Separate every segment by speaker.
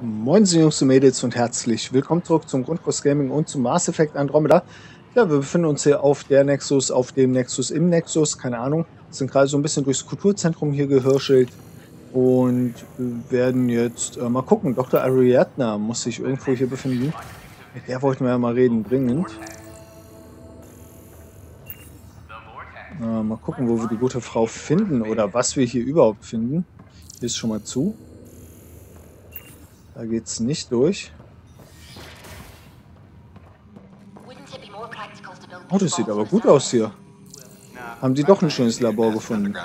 Speaker 1: Moin Jungs und Mädels und herzlich willkommen zurück zum Grundkurs Gaming und zum Mass Effect Andromeda. Ja, wir befinden uns hier auf der Nexus, auf dem Nexus, im Nexus, keine Ahnung. Sind gerade so ein bisschen durchs Kulturzentrum hier gehirschelt und werden jetzt äh, mal gucken. Dr. Ariadna muss sich irgendwo hier befinden. Mit der wollten wir ja mal reden, dringend. Äh, mal gucken, wo wir die gute Frau finden oder was wir hier überhaupt finden. Hier ist schon mal zu. Da geht's nicht durch. Oh, das sieht aber gut aus hier. Haben die doch ein schönes Labor gefunden.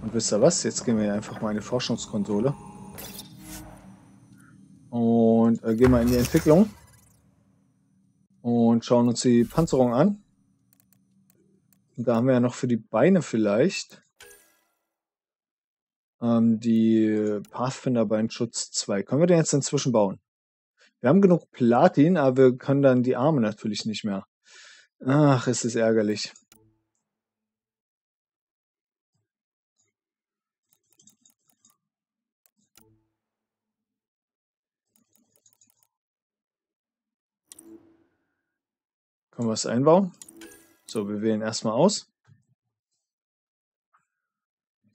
Speaker 1: Und wisst ihr was? Jetzt gehen wir einfach mal in die Forschungskonsole. Und äh, gehen wir in die Entwicklung und schauen uns die Panzerung an. Und da haben wir ja noch für die Beine vielleicht ähm, die Pathfinder Beinschutz 2. Können wir den jetzt inzwischen bauen? Wir haben genug Platin, aber wir können dann die Arme natürlich nicht mehr. Ach, ist es ärgerlich. Können wir es einbauen? So, wir wählen erstmal aus.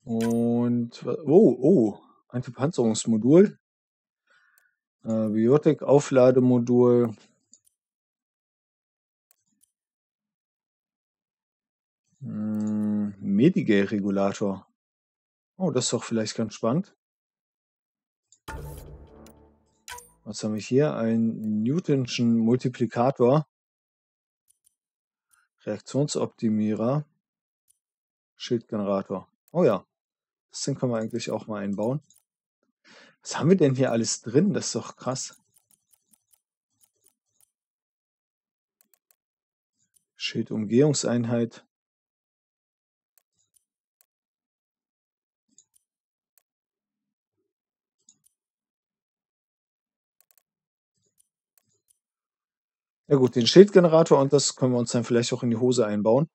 Speaker 1: Und, oh, oh, Antipanzerungsmodul. Äh, Biotik-Auflademodul. Hm, Medigay-Regulator. Oh, das ist doch vielleicht ganz spannend. Was haben wir hier? Ein Newtonschen Multiplikator. Reaktionsoptimierer, Schildgenerator. Oh ja, das können wir eigentlich auch mal einbauen. Was haben wir denn hier alles drin? Das ist doch krass. Schildumgehungseinheit. Ja gut, den Schildgenerator und das können wir uns dann vielleicht auch in die Hose einbauen.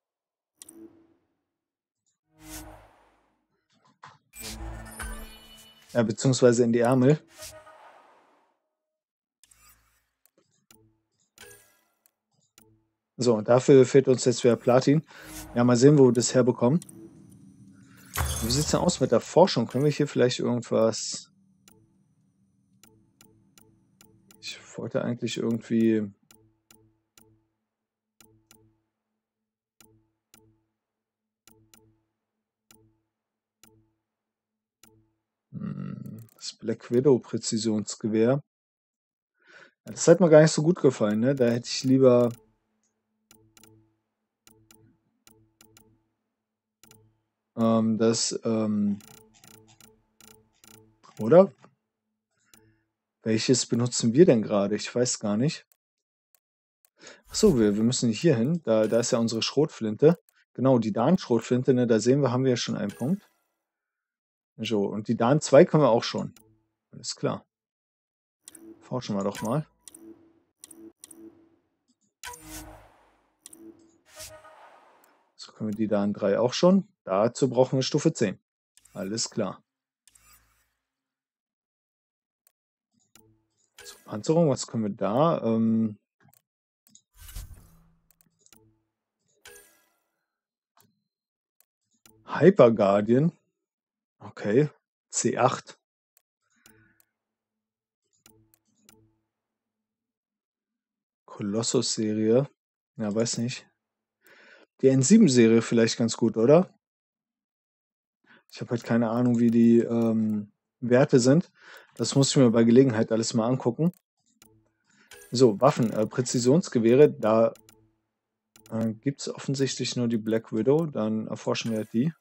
Speaker 1: Ja, beziehungsweise in die Ärmel. So, dafür fehlt uns jetzt wieder Platin. Ja, mal sehen, wo wir das herbekommen. Wie sieht es denn aus mit der Forschung? Können wir hier vielleicht irgendwas... Ich wollte eigentlich irgendwie Black Widow Präzisionsgewehr. Das hat mir gar nicht so gut gefallen, ne? Da hätte ich lieber ähm, das, ähm, oder? Welches benutzen wir denn gerade? Ich weiß gar nicht. Achso, wir, wir müssen hier hin. Da, da ist ja unsere Schrotflinte. Genau, die Darn-Schrotflinte, ne, da sehen wir, haben wir ja schon einen Punkt. So, und die Dan 2 können wir auch schon. Alles klar. Forschen wir doch mal. So können wir die Dan 3 auch schon. Dazu brauchen wir Stufe 10. Alles klar. So, Panzerung, was können wir da? Ähm Hyper Guardian. Okay, C8. Kolossus-Serie. Ja, weiß nicht. Die N7-Serie vielleicht ganz gut, oder? Ich habe halt keine Ahnung, wie die ähm, Werte sind. Das muss ich mir bei Gelegenheit alles mal angucken. So, Waffen, äh, Präzisionsgewehre, da äh, gibt es offensichtlich nur die Black Widow. Dann erforschen wir die.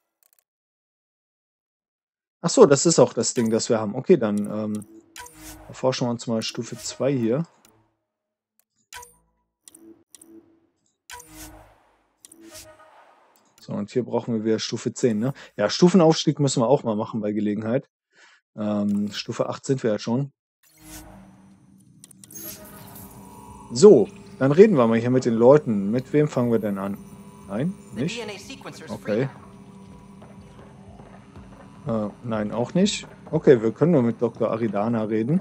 Speaker 1: Ach so, das ist auch das Ding, das wir haben. Okay, dann ähm, erforschen wir uns mal Stufe 2 hier. So, und hier brauchen wir wieder Stufe 10, ne? Ja, Stufenaufstieg müssen wir auch mal machen bei Gelegenheit. Ähm, Stufe 8 sind wir ja schon. So, Dann reden wir mal hier mit den Leuten. Mit wem fangen wir denn an? Nein? Nicht? Okay. Äh, nein, auch nicht. Okay, wir können nur mit Dr. Aridana reden.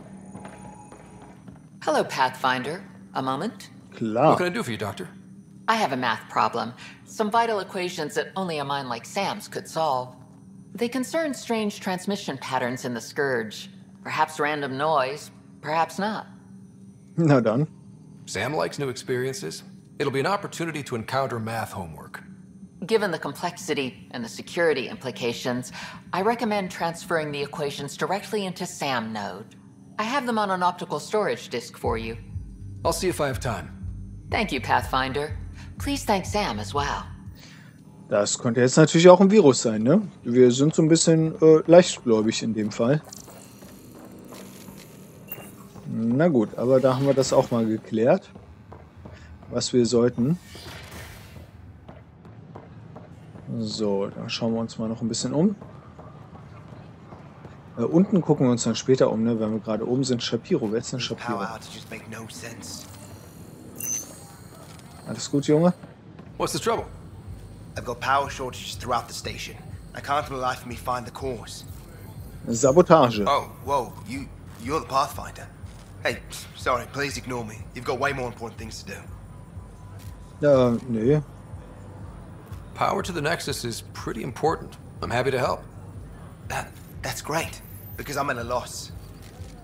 Speaker 2: Hello, Pathfinder. A moment?
Speaker 1: Klar.
Speaker 3: What can I do for you, Doctor?
Speaker 2: I have a math problem. Some vital equations that only a mind like Sam's could solve. They concern strange transmission patterns in the Scourge. Perhaps random noise, perhaps not.
Speaker 1: No, dann.
Speaker 3: Sam likes new experiences. It'll be an opportunity to encounter math homework.
Speaker 2: Given the complexity and the security implications, I recommend transferring the equations directly into SAM node. I have them on an optical storage disk for you.
Speaker 3: I'll see if I have time.
Speaker 2: Thank you, Pathfinder. Please thank Sam as well.
Speaker 1: Das könnte jetzt natürlich auch ein Virus sein, ne? Wir sind so ein bisschen äh, leichtgläubig in dem Fall. Na gut, aber da haben wir das auch mal geklärt. Was wir sollten. So, dann schauen wir uns mal noch ein bisschen um. Äh, unten gucken wir uns dann später um, ne? Wenn wir gerade oben sind. Shapiro, wer ist denn Shapiro? Alles gut, Junge?
Speaker 3: What's the trouble?
Speaker 4: I've got power shortages throughout the station. I can't for the life of me find the cause.
Speaker 1: Sabotage.
Speaker 4: Oh, whoa, you you're the Pathfinder. Hey, sorry, please ignore me. You've got way more important things to do.
Speaker 1: Ja, nee.
Speaker 3: Power to the Nexus is pretty important. I'm happy to help.
Speaker 4: That that's great, because I'm at a loss.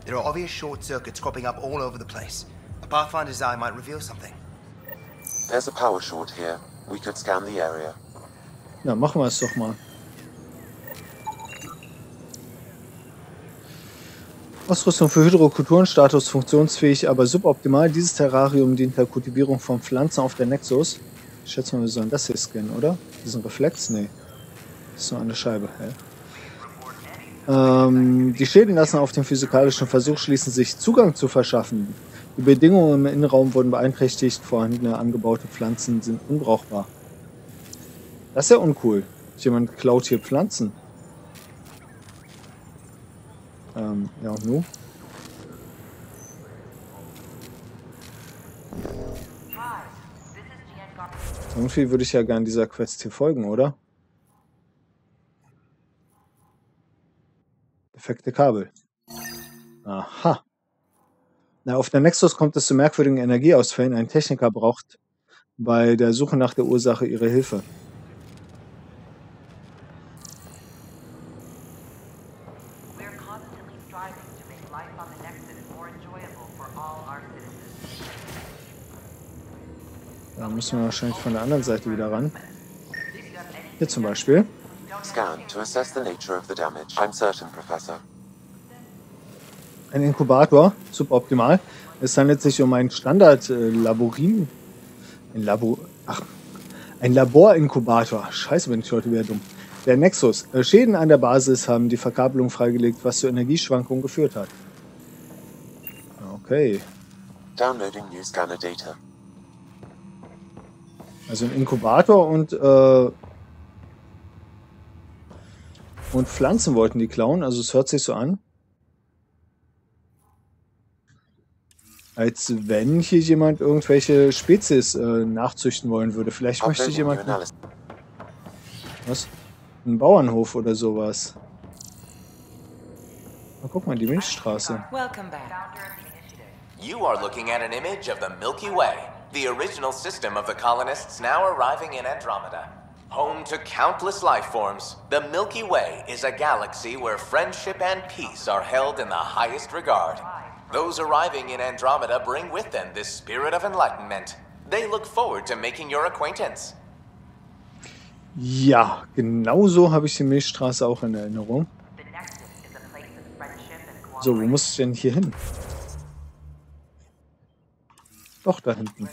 Speaker 4: There are obvious short circuits cropping up all over the place. A Pathfinder's eye might reveal something.
Speaker 5: There's a power short here. We could scan the area.
Speaker 1: Na, machen wir es doch mal. Ausrüstung für Hydrokulturen, Status funktionsfähig, aber suboptimal. Dieses Terrarium dient der Kultivierung von Pflanzen auf der Nexus. Ich schätze mal, wir sollen das hier scannen, oder? Diesen Reflex? Nee. Das ist nur eine Scheibe, hä? Ähm, die Schäden lassen auf den physikalischen Versuch schließen, sich Zugang zu verschaffen. Die Bedingungen im Innenraum wurden beeinträchtigt, vorhandene angebaute Pflanzen sind unbrauchbar. Das ist ja uncool. Jemand klaut hier Pflanzen. Ähm, ja und nu? Irgendwie würde ich ja gern dieser Quest hier folgen, oder? Defekte Kabel. Aha. Na, auf der Nexus kommt es zu merkwürdigen Energieausfällen. Ein Techniker braucht bei der Suche nach der Ursache ihre Hilfe. Da müssen wir wahrscheinlich von der anderen Seite wieder ran. Hier zum Beispiel.
Speaker 5: Scan to assess the nature of the damage. I'm certain, Professor.
Speaker 1: Ein Inkubator, suboptimal. Es handelt sich um ein Standard-Laborin. Ein Labor. Ach, ein Laborinkubator. Scheiße, bin ich heute wieder dumm. Der Nexus. Äh, Schäden an der Basis haben die Verkabelung freigelegt, was zu Energieschwankungen geführt hat. Okay.
Speaker 5: Downloading new scanner data.
Speaker 1: Also ein Inkubator und äh, und Pflanzen wollten die klauen. Also es hört sich so an. Als wenn hier jemand irgendwelche Spezies äh, nachzüchten wollen würde. Vielleicht möchte
Speaker 5: new
Speaker 1: jemand was? Ein Bauernhof oder sowas. Na, guck mal, die Milchstraße.
Speaker 2: Welcome back.
Speaker 6: You are looking at an image of the Milky Way, the original system of the colonists now arriving in Andromeda. Home to countless life forms, the Milky Way is a galaxy where friendship and peace are held in the highest regard. Those arriving in Andromeda bring with them this spirit of enlightenment. They look forward to making your acquaintance.
Speaker 1: Ja, genau so habe ich die Milchstraße auch in Erinnerung. So, wo muss ich denn hier hin? Doch, da hinten.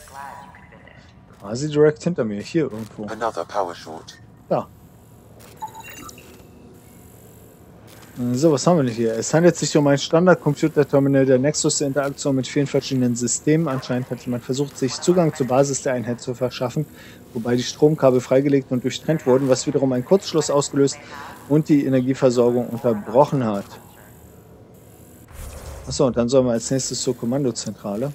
Speaker 1: Quasi direkt hinter mir, hier irgendwo.
Speaker 5: Another power short.
Speaker 1: Da. So, was haben wir denn hier? Es handelt sich um ein Standard-Computerterminal der Nexus der Interaktion mit vielen verschiedenen Systemen. Anscheinend hat jemand versucht, sich Zugang zur Basis der Einheit zu verschaffen, wobei die Stromkabel freigelegt und durchtrennt wurden, was wiederum einen Kurzschluss ausgelöst und die Energieversorgung unterbrochen hat. Achso, und dann sollen wir als nächstes zur Kommandozentrale.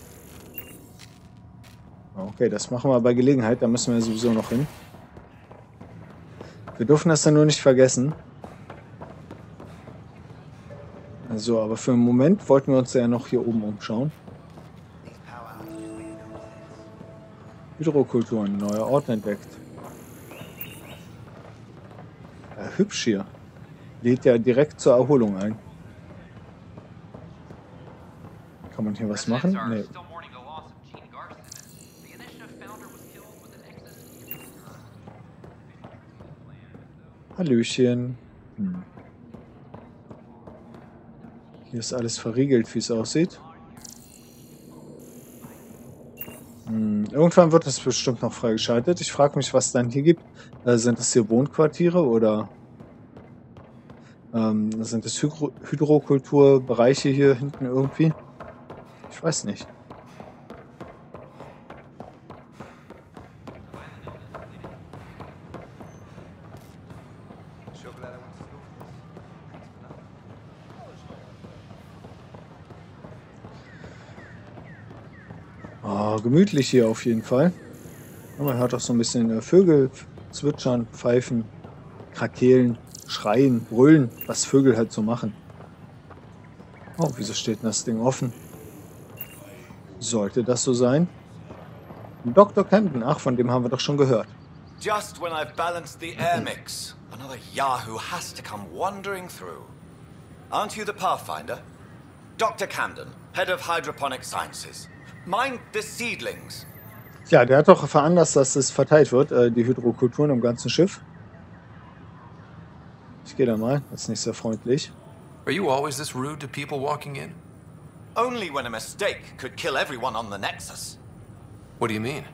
Speaker 1: Okay, das machen wir bei Gelegenheit. Da müssen wir sowieso noch hin. Wir dürfen das dann nur nicht vergessen. So, aber für einen Moment wollten wir uns ja noch hier oben umschauen. Hydrokulturen, neuer Ort entdeckt. Ja, hübsch hier. Lädt ja direkt zur Erholung ein. Kann man hier was machen? Nee. Hallöchen. Hm. Hier ist alles verriegelt, wie es aussieht. Hm. Irgendwann wird das bestimmt noch freigeschaltet. Ich frage mich, was es dann hier gibt. Äh, sind das hier Wohnquartiere oder ähm, sind das Hydro Hydrokulturbereiche hier hinten irgendwie? Ich weiß nicht. Oh, gemütlich hier auf jeden Fall. Man hört auch so ein bisschen äh, Vögel zwitschern, pfeifen, krakeelen, schreien, brüllen, was Vögel halt so machen. Oh, wieso steht denn das Ding offen? Sollte das so sein? Dr. Camden, ach, von dem haben wir doch schon gehört.
Speaker 7: Just when I've balanced the air mix, another Yahoo has to come wandering through. Aren't you the Pathfinder? Dr. Camden, head of hydroponic sciences. Mind the seedlings.
Speaker 1: Ja, der hat doch veranlasst, dass es verteilt wird, äh, die Hydrokulturen im ganzen Schiff. Ich gehe da mal, das ist nicht sehr freundlich.
Speaker 3: Are you always this rude to people walking in?
Speaker 7: Only when a mistake could kill everyone on the Nexus.
Speaker 3: What do you mean?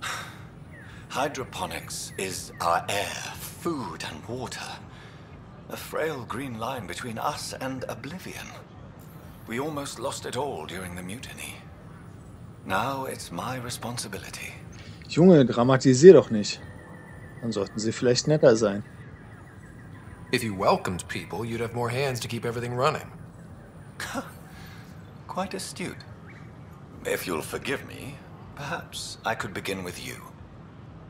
Speaker 7: Hydroponics is our air, food, and water. A frail green line between us and oblivion. We almost lost it all during the mutiny. Now it's my responsibility.
Speaker 1: Junge, dramatisier doch nicht. Dann sollten sie vielleicht netter sein.
Speaker 3: If you welcomed people, you'd have more hands to keep everything running.
Speaker 7: Quite astute. If you'll forgive me, perhaps I could begin with you.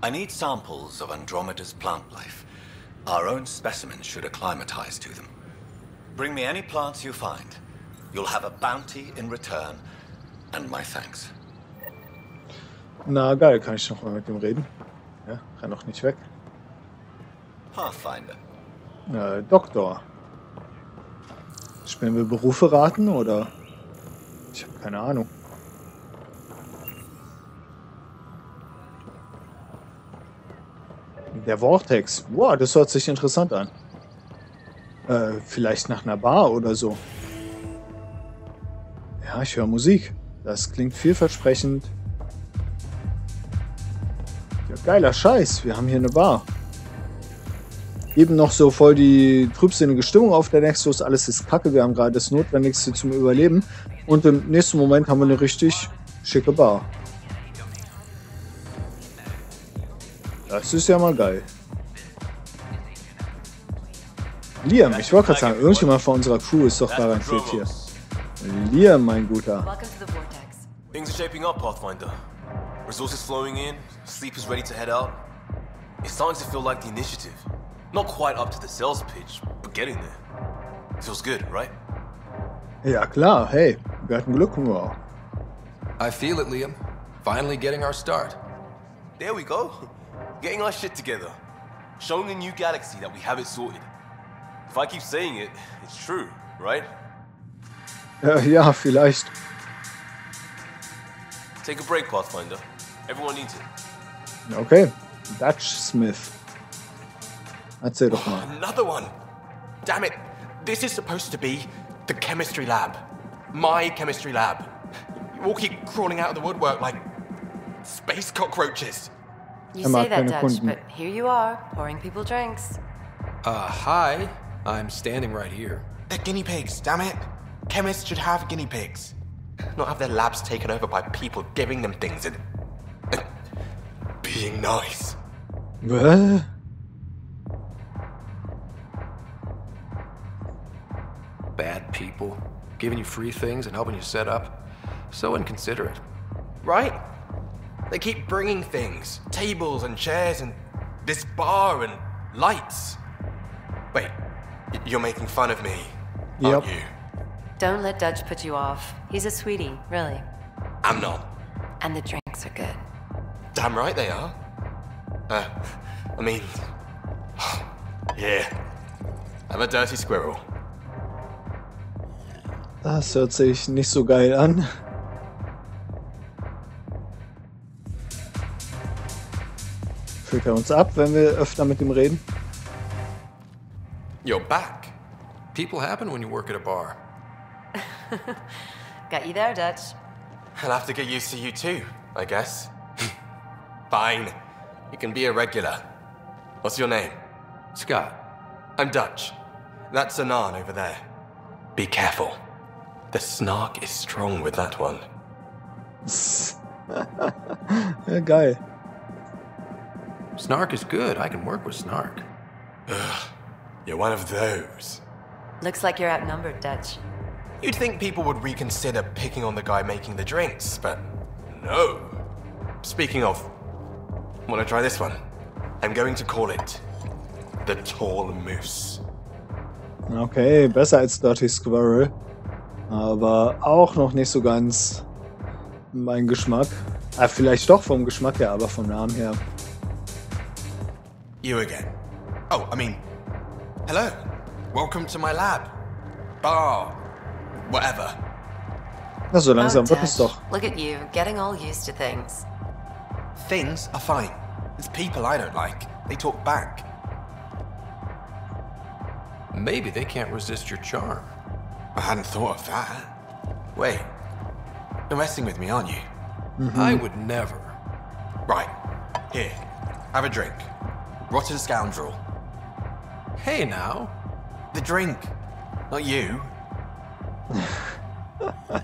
Speaker 7: I need samples of Andromeda's plant life. Our own specimens should acclimatize to them. Bring me any plants you find. You'll have a bounty in return, and my thanks.
Speaker 1: Na geil, kann ich noch mal mit dem reden? Ja, renn doch nicht weg.
Speaker 7: Pathfinder.
Speaker 1: Äh, Doktor. Spielen wir Berufe raten oder? Ich habe keine Ahnung. Der Vortex. Boah, das hört sich interessant an. Äh, vielleicht nach einer Bar oder so. Ja, ich höre Musik. Das klingt vielversprechend. Geiler Scheiß. Wir haben hier eine Bar. Eben noch so voll die trübsinnige Stimmung auf der Nexus. Alles ist kacke. Wir haben gerade das Notwendigste zum Überleben. Und im nächsten Moment haben wir eine richtig schicke Bar. Das ist ja mal geil. Liam, ich wollte gerade sagen, irgendjemand von unserer Crew ist doch garantiert hier. Liam, mein Guter.
Speaker 8: Things are shaping up, Pathfinder. Resources flowing in, sleep is ready to head out. It's starting to feel like the initiative. Not quite up to the sales pitch, but getting there. Feels good, right?
Speaker 1: Ja klar, hey, wir hatten Glück. Wow.
Speaker 3: I feel it, Liam. Finally getting our start.
Speaker 8: There we go. Getting our shit together. Showing the new galaxy that we have it sorted. If I keep saying it, it's true, right?
Speaker 1: Äh, ja, vielleicht.
Speaker 8: Take a break, Pathfinder. Everyone needs it.
Speaker 1: Okay. Dutch Smith. Erzähl doch mal.
Speaker 9: Another one! Damn it! This is supposed to be the chemistry lab. My chemistry lab. You all keep crawling out of the woodwork like space cockroaches.
Speaker 10: You say that,
Speaker 1: keine
Speaker 10: Dutch, but here you are, pouring people drinks.
Speaker 3: Uh, hi. I'm standing right here.
Speaker 9: They're guinea pigs, damn it! Chemists should have guinea pigs. Not have their labs taken over by people giving them things and. and being nice.
Speaker 1: Hä?
Speaker 3: Bad people. Giving you free things and helping you set up. So inconsiderate.
Speaker 9: Right? They keep bringing things tables and chairs and this bar and lights. Wait, you're making fun of me, aren't you?
Speaker 10: Don't let Dutch put you off. He's a sweetie, really.
Speaker 9: I'm not.
Speaker 10: And the drinks are good.
Speaker 9: Damn right they are. Uh, I mean, yeah. I'm a dirty squirrel.
Speaker 1: Das hört sich nicht so geil an. Führt er uns ab, wenn wir öfter mit ihm reden?
Speaker 3: You're back. People happen when you work at a bar.
Speaker 10: Got you there, Dutch.
Speaker 9: I'll have to get used to you too, I guess. Fine. You can be a regular. What's your name?
Speaker 3: Scott.
Speaker 9: I'm Dutch. That's Anan over there. Be careful. The snark is strong with that one.
Speaker 1: Ja, geil.
Speaker 3: Snark is good. I can work with Snark.
Speaker 9: Ugh, You're one of those.
Speaker 10: Looks like you're outnumbered, Dutch.
Speaker 9: You'd think people would reconsider picking on the guy making the drinks, but no. Speaking of, wanna try this one? I'm going to call it the Tall Moose.
Speaker 1: Okay, besser als Dirty Squirrel. Aber auch noch nicht so ganz mein Geschmack. Ah, vielleicht doch vom Geschmack her, aber vom Namen her.
Speaker 9: You again. Oh, I mean, hello. Welcome to my lab. Bar. Whatever.
Speaker 1: Na, so langsam
Speaker 10: oh,
Speaker 1: wird es doch.
Speaker 10: Look at you, getting all used to things.
Speaker 9: Things are fine. It's people I don't like. They talk back.
Speaker 3: Maybe they can't resist your charm.
Speaker 9: I hadn't thought of that. Wait. You're messing with me, aren't you? Mm-hmm.
Speaker 3: I would never.
Speaker 9: Right. Here. Have a drink. Rotten scoundrel.
Speaker 3: Hey now.
Speaker 9: The drink. Not you.
Speaker 1: Ja,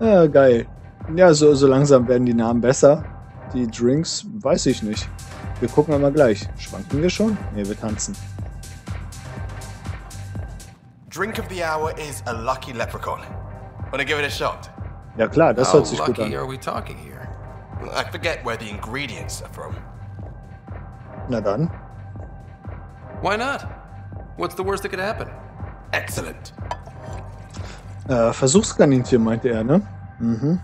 Speaker 1: oh, geil. Ja, so, so langsam werden die Namen besser. Die Drinks, weiß ich nicht. Wir gucken mal gleich. Schwanken wir schon? Ne, wir tanzen.
Speaker 9: Drink of the hour is a lucky leprechaun. Wanna give it a shot?
Speaker 1: Ja klar, das hört sich gut an.
Speaker 3: are we talking here?
Speaker 9: I forget where the ingredients are from.
Speaker 1: Na dann.
Speaker 3: Why not? What's the worst that could happen?
Speaker 9: Excellent.
Speaker 1: Äh, Versuchskaninchen meinte er, ne? Mhm.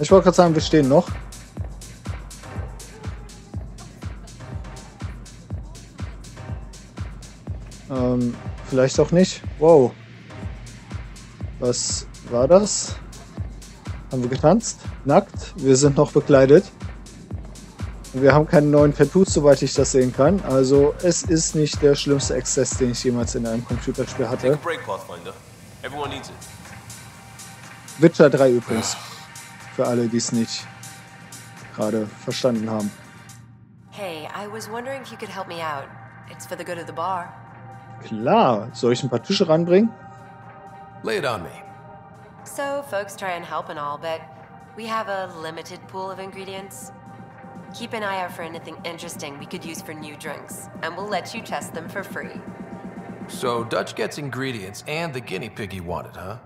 Speaker 1: Ich wollte gerade sagen, wir stehen noch. Ähm, vielleicht auch nicht. Wow. Was war das? Haben wir getanzt? Nackt? Wir sind noch bekleidet. Wir haben keine neuen Tattoos, soweit ich das sehen kann. Also es ist nicht der schlimmste Exzess, den ich jemals in einem Computerspiel hatte.
Speaker 8: break, Pathfinder. Everyone needs it.
Speaker 1: Witcher 3 übrigens. Für alle, die es nicht gerade verstanden haben.
Speaker 10: Hey, I was wondering if you could help me out. It's for the good of the bar.
Speaker 1: Klar, soll ich ein paar Tische ranbringen?
Speaker 3: Lay it on me.
Speaker 10: So, folks try and help and all, but we have a limited pool of ingredients. Keep an eye out for anything interesting we could use for new drinks, and we'll let you test them for free.
Speaker 3: So Dutch gets ingredients and the guinea pig he wanted, huh?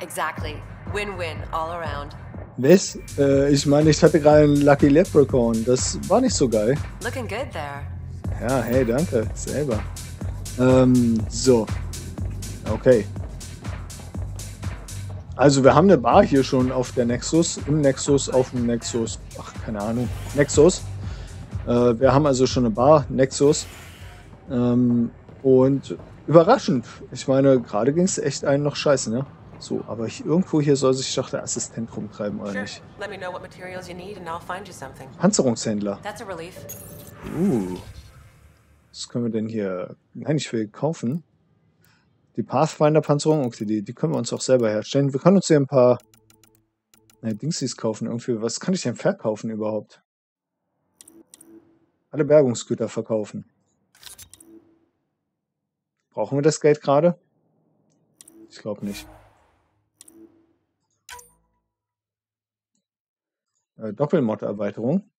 Speaker 10: Exactly. Win win all around.
Speaker 1: Was? Äh, ich meine, ich hatte gerade einen Lucky Leprechaun. Das war nicht so geil.
Speaker 10: Looking good there.
Speaker 1: Ja, hey, danke. Selber. Ähm, so. Okay. Also wir haben eine Bar hier schon auf der Nexus, im Nexus, auf dem Nexus, ach keine Ahnung, Nexus. Äh, wir haben also schon eine Bar, Nexus. Ähm, und überraschend, ich meine, gerade ging es echt einen noch scheiße, ne? So, aber ich, irgendwo hier soll sich doch der Assistent rumtreiben, oder nicht? Panzerungshändler. Uh. Was können wir denn hier? Nein, ich will kaufen. Die Pathfinder-Panzerung, okay, die, die können wir uns auch selber herstellen. Wir können uns hier ein paar ne, Dingsies kaufen. Irgendwie, was kann ich denn verkaufen überhaupt? Alle Bergungsgüter verkaufen. Brauchen wir das Geld gerade? Ich glaube nicht. Äh, Doppelmod-Erweiterung.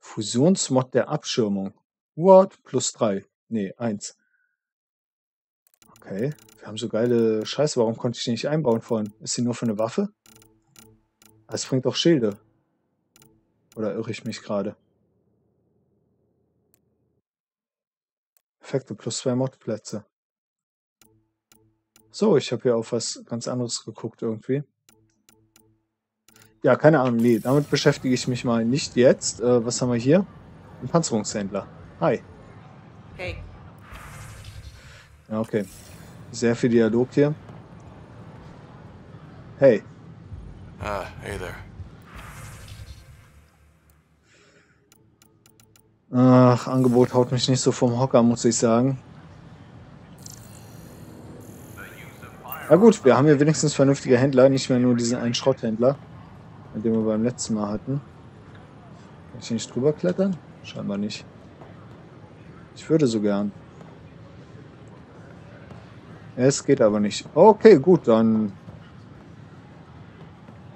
Speaker 1: Fusionsmod der Abschirmung. What? Plus 3. Nee, 1. Okay. Wir haben so geile Scheiße. Warum konnte ich die nicht einbauen vorhin? Ist die nur für eine Waffe? Es bringt doch Schilde. Oder irre ich mich gerade? Effekte plus zwei Modplätze. So, ich habe hier auf was ganz anderes geguckt irgendwie. Ja, keine Ahnung. Nee, damit beschäftige ich mich mal nicht jetzt. Äh, was haben wir hier? Ein Panzerungshändler. Hi.
Speaker 11: Hey.
Speaker 1: Ja, okay. Sehr viel Dialog hier. Hey.
Speaker 9: Ah, hey there.
Speaker 1: Ach, Angebot haut mich nicht so vom Hocker, muss ich sagen. Ja gut, wir haben hier wenigstens vernünftige Händler, nicht mehr nur diesen einen Schrotthändler, den wir beim letzten Mal hatten. Kann ich nicht drüber klettern? Scheinbar nicht. Ich würde so gern. Es geht aber nicht. Okay, gut, dann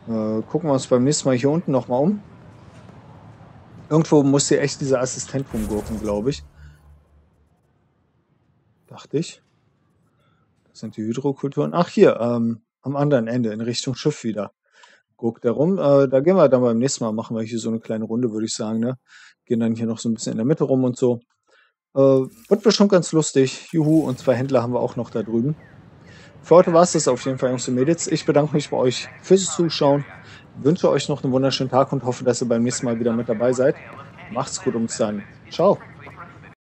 Speaker 1: äh, gucken wir uns beim nächsten Mal hier unten nochmal um. Irgendwo muss hier echt dieser Assistent rumgurken, glaube ich. Dachte ich. Das sind die Hydrokulturen. Ach, hier, ähm, am anderen Ende, in Richtung Schiff wieder. Guckt da rum. Äh, da gehen wir dann beim nächsten Mal, machen wir hier so eine kleine Runde, würde ich sagen. Ne? Gehen dann hier noch so ein bisschen in der Mitte rum und so. Äh, wird bestimmt ganz lustig. Juhu, und zwei Händler haben wir auch noch da drüben. Für heute war es das auf jeden Fall, Jungs und Mädels. Ich bedanke mich bei euch fürs Zuschauen wünsche euch noch einen wunderschönen Tag und hoffe, dass ihr beim nächsten Mal wieder mit dabei seid. Macht's gut und bis dann. Ciao.